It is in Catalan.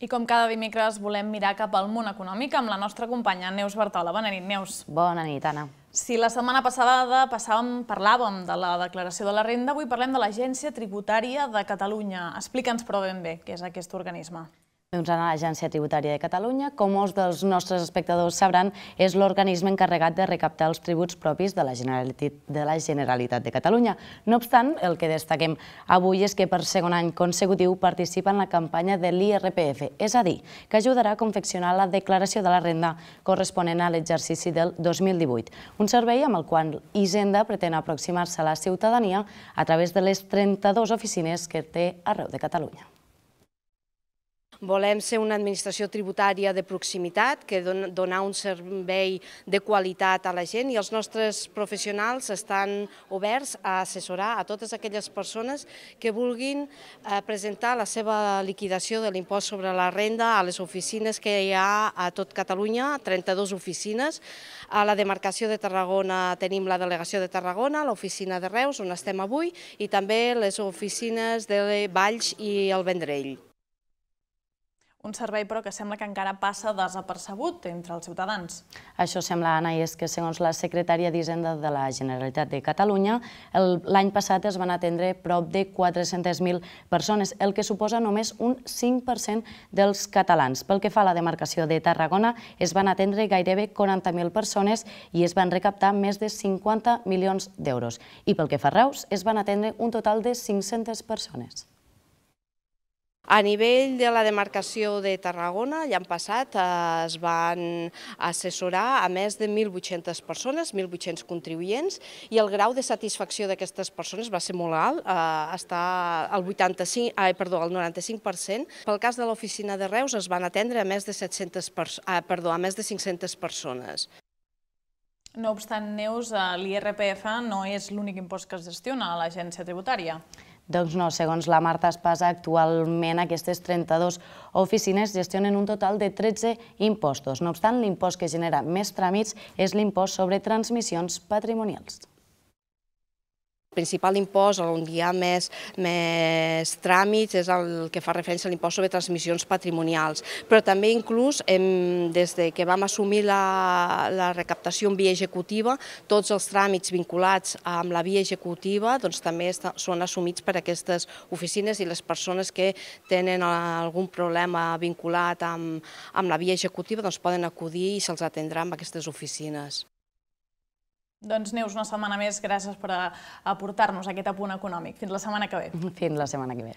I com cada dimecres volem mirar cap al món econòmic amb la nostra companya Neus Bartola. Bona nit, Neus. Bona nit, Anna. Si la setmana passada passàvem, parlàvem de la declaració de la renda, avui parlem de l'Agència Tributària de Catalunya. Explica'ns però ben bé què és aquest organisme. Doncs a l'Agència Tributària de Catalunya, com molts dels nostres espectadors sabran, és l'organisme encarregat de recaptar els tributs propis de la, de la Generalitat de Catalunya. No obstant, el que destaquem avui és que per segon any consecutiu participa en la campanya de l'IRPF, és a dir, que ajudarà a confeccionar la declaració de la renda corresponent a l'exercici del 2018, un servei amb el qual Hisenda pretén aproximar-se a la ciutadania a través de les 32 oficines que té arreu de Catalunya. Volem ser una administració tributària de proximitat, que donar un servei de qualitat a la gent i els nostres professionals estan oberts a assessorar a totes aquelles persones que vulguin eh, presentar la seva liquidació de l'impost sobre la renda a les oficines que hi ha a tot Catalunya, 32 oficines. A la demarcació de Tarragona tenim la delegació de Tarragona, l'oficina de Reus, on estem avui, i també les oficines de Valls i el Vendrell. Un servei, però, que sembla que encara passa desapercebut entre els ciutadans. Això sembla, Anna, i és que segons la secretària d'Hisenda de la Generalitat de Catalunya, l'any passat es van atendre prop de 400.000 persones, el que suposa només un 5% dels catalans. Pel que fa a la demarcació de Tarragona, es van atendre gairebé 40.000 persones i es van recaptar més de 50 milions d'euros. I pel que fa a Reus, es van atendre un total de 500 persones. A nivell de la demarcació de Tarragona, l'any passat eh, es van assessorar a més de 1.800 persones, 1.800 contribuents, i el grau de satisfacció d'aquestes persones va ser molt alt, eh, està al 85, eh, perdó, al 95%. Pel cas de l'oficina de Reus es van atendre a més de 700 eh, perdó, a més de 500 persones. No obstant, Neus, eh, l'IRPF no és l'únic impost que es gestiona a l'agència tributària. Doncs no, segons la Marta Espasa, actualment aquestes 32 oficines gestionen un total de 13 impostos. No obstant, l'impost que genera més tràmits és l'impost sobre transmissions patrimonials principal impost on hi ha més, més tràmits és el que fa referència a l'impost sobre transmissions patrimonials, però també inclús hem, des de que vam assumir la, la recaptació en via executiva, tots els tràmits vinculats amb la via executiva doncs, també està, són assumits per aquestes oficines i les persones que tenen algun problema vinculat amb, amb la via executiva doncs, poden acudir i se'ls atendrà en aquestes oficines. Doncs Neus, una setmana més, gràcies per aportar-nos aquest apunt econòmic. Fins la setmana que ve. Fins la setmana que ve.